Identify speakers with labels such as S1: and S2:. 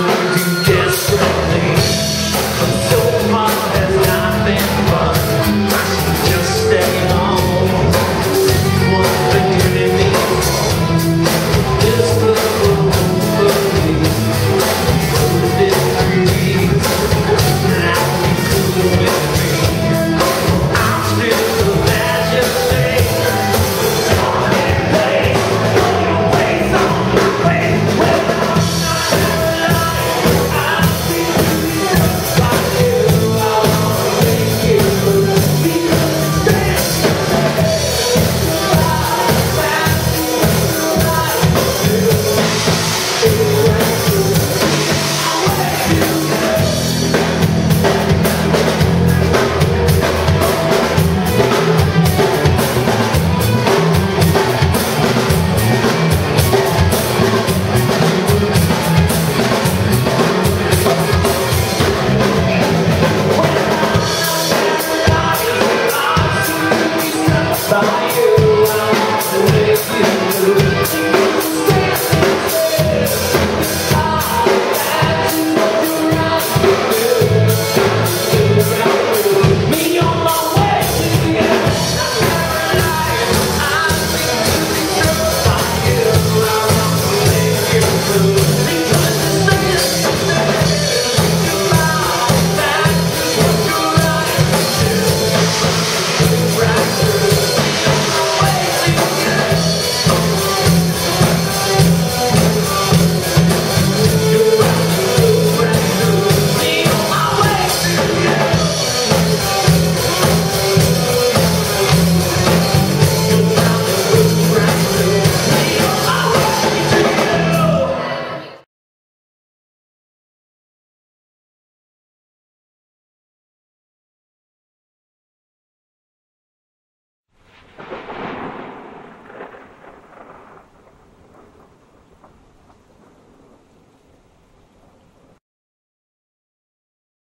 S1: Bye.